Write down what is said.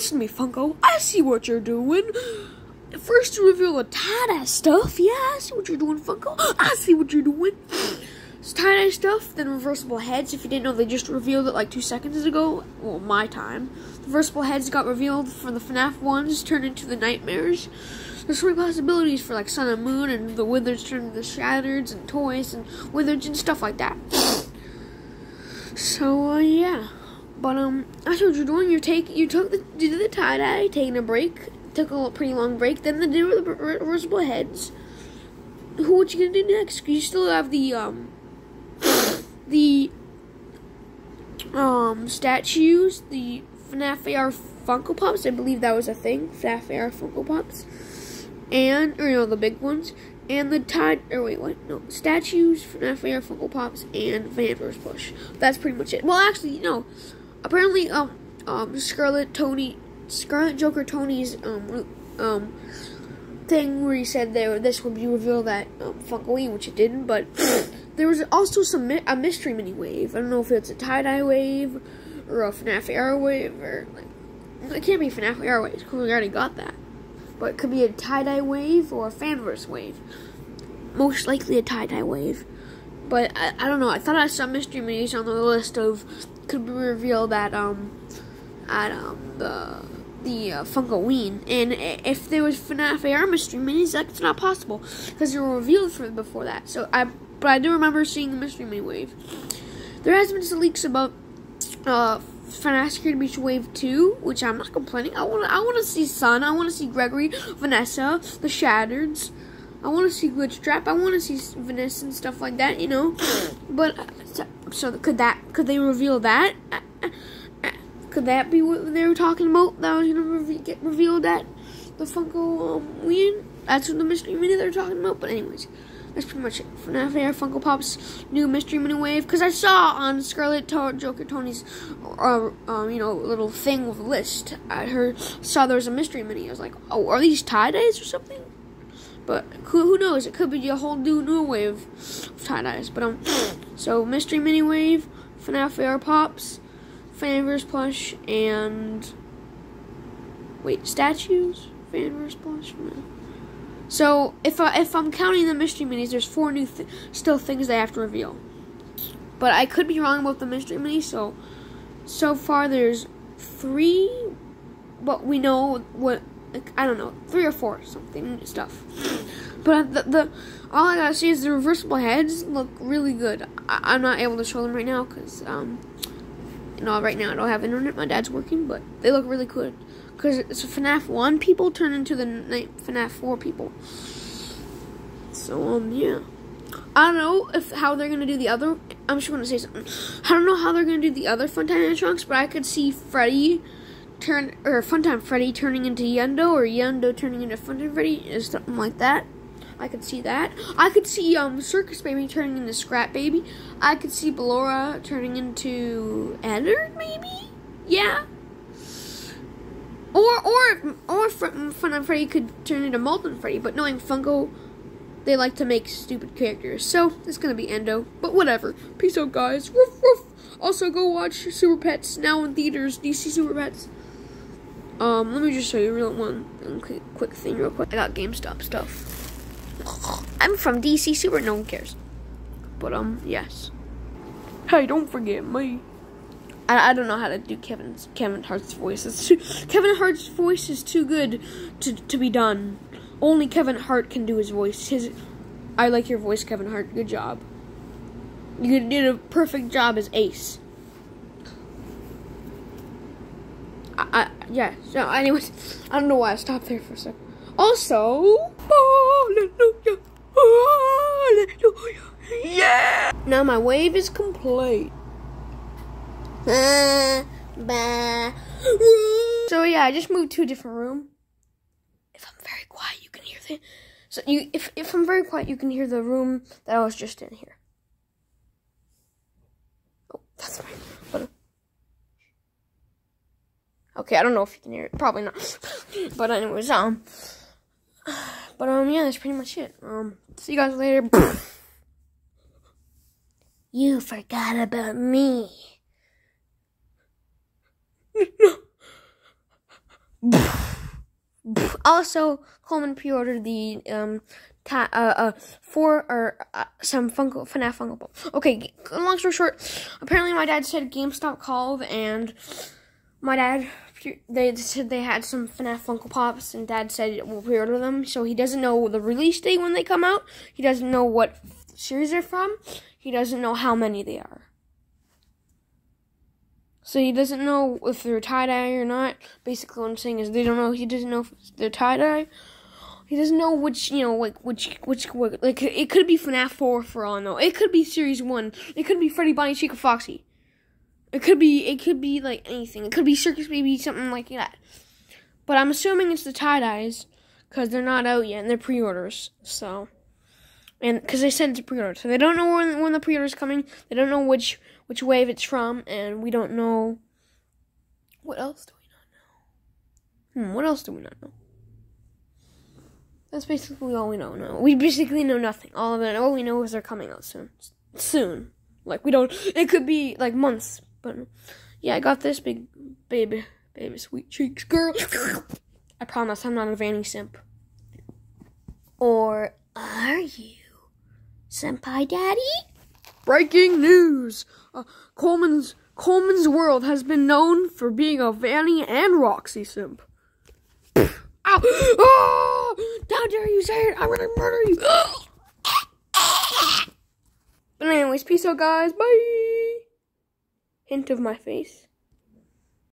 Listen to me, Funko. I see what you're doing. First you reveal the tie-dye stuff. Yeah, I see what you're doing, Funko. I see what you're doing. It's tie-dye stuff, then reversible heads. If you didn't know, they just revealed it like two seconds ago. Well, my time. The reversible heads got revealed for the FNAF ones, turned into the nightmares. There's many possibilities for like Sun and Moon and the Withers turned into the Shattereds and toys and Withers and stuff like that. So uh, yeah, but um, that's what you're doing. You take you took the you did the tie dye, taking a break, took a pretty long break. Then the do the reversible heads. Who what you gonna do next? You still have the um the um statues, the FNAF AR Funko Pops. I believe that was a thing. FNAF AR Funko Pops, and or you know the big ones, and the tide. Or wait, what? No statues, FNAF Funko Pops, and Fanverse plush. That's pretty much it. Well, actually, no. Apparently, um, um, Scarlet Tony, Scarlet Joker Tony's um um thing where he said there this would be revealed at um, Funkoween, which it didn't, but. There was also some a mystery mini wave. I don't know if it's a tie dye wave or a FNAF wave or like it can't be FNAF wave because we already got that. But it could be a tie dye wave or a fanverse wave. Most likely a tie dye wave. But I, I don't know. I thought I saw mystery minis on the list of could be revealed at um at um the the uh, Funkoween, and if there was FNAF AR mystery minis, that's not possible because they were revealed for before that. So I but I do remember seeing the Mystery Mini Wave. There has been some leaks about uh, FNAF Security Breach Wave 2, which I'm not complaining. I want to I wanna see Sun, I want to see Gregory, Vanessa, the Shattereds. I want to see Glitch Trap. I want to see Vanessa and stuff like that, you know. But so, could that could they reveal that? Could that be what they were talking about? That was gonna get revealed at the Funko um? That's what the mystery mini they're talking about. But anyways, that's pretty much it. FNAF AR Funko Pop's new Mystery Mini Wave. Because I saw on Scarlet to- Joker Tony's, uh, um, you know, little thing with list. I heard, saw there was a Mystery Mini. I was like, oh, are these tie dyes or something? But who, who knows? It could be a whole new new wave of tie dyes. But um, so Mystery Mini Wave, FNAF AR Pops, Fanverse plush, and wait, statues, Fanverse plush. So if I, if I'm counting the mystery minis, there's four new th- still things they have to reveal. But I could be wrong about the mystery minis. So so far there's three, but we know what I don't know three or four something stuff. But the, the all I gotta say is the reversible heads look really good. I, am not able to show them right now because um you know right now I don't have internet. My dad's working, but they look really good because it's FNAF 1 people turn into the FNAF 4 people. So, um, yeah. I don't know if how they're gonna do the other. I'm just gonna say something. I don't know how they're gonna do the other Funtime Trunks, but I could see Freddy turn or Funtime Freddy turning into Endo or Endo turning into Funtime Freddy or something like that. I could see that. I could see um Circus Baby turning into Scrap Baby. I could see Ballora turning into Ennard, maybe. Yeah, or or or Fun and Freddy could turn into Molten Freddy, but knowing Funko, they like to make stupid characters, so it's gonna be Endo. But whatever. Peace out, guys. Woof woof. Also, go watch Super Pets now in theaters. DC Super Pets. Um, let me just show you real one quick, quick thing, real quick. I got GameStop stuff. I'm from DC Super. No one cares. But um, yes. Hey, don't forget me. I, I don't know how to do Kevin's Kevin Hart's voice. It's too, Kevin Hart's voice is too good to to be done. Only Kevin Hart can do his voice. His I like your voice, Kevin Hart. Good job. You did a perfect job as Ace. I, I yeah. So, anyways, I don't know why I stopped there for a second. Also, hallelujah, hallelujah, yeah. Now my wave is complete. so yeah, I just moved to a different room. If I'm very quiet, you can hear the. So you, if if I'm very quiet, you can hear the room that I was just in here. Oh, that's. But, okay, I don't know if you can hear it. Probably not. but anyways, um, but um, yeah, that's pretty much it. Um, see you guys later. you forgot about me. also, Coleman pre-ordered the um, ta- uh, uh, four or uh, some Funko FNAF Funko Pop. Okay, long story short, apparently my dad said GameStop called and my dad they said they had some FNAF Funko Pops and dad said we'll pre-order them. So he doesn't know the release date when they come out. He doesn't know what series they're from. He doesn't know how many they are. So he doesn't know if they're tie dye or not. Basically, what I'm saying is they don't know. He doesn't know if they're tie dye. He doesn't know which, you know, like which, which, like it could be FNAF 4 for all I know. It could be Series 1. It could be Freddy, Bonnie, Chica, Foxy. It could be, it could be like anything. It could be Circus Baby, something like that. But I'm assuming it's the tie dyes because they're not out yet and they're pre-orders. So, and because they said it's pre-order, so they don't know when when the pre-order is coming. They don't know which which wave it's from, and we don't know. What else do we not know? Hmm, what else do we not know? That's basically all we know now. We basically know nothing. All of it, all we know is they're coming out soon. Soon. Like, we don't, it could be like months, but yeah, I got this big, baby, baby, sweet cheeks, girl. I promise I'm not a Vanny simp. Or are you? Senpai Daddy? Breaking news! Uh, Coleman's Coleman's World has been known for being a Vanny and Roxy simp. Ow! Oh! How dare you say it? I'm gonna murder you! but anyways, peace out, guys. Bye. Hint of my face.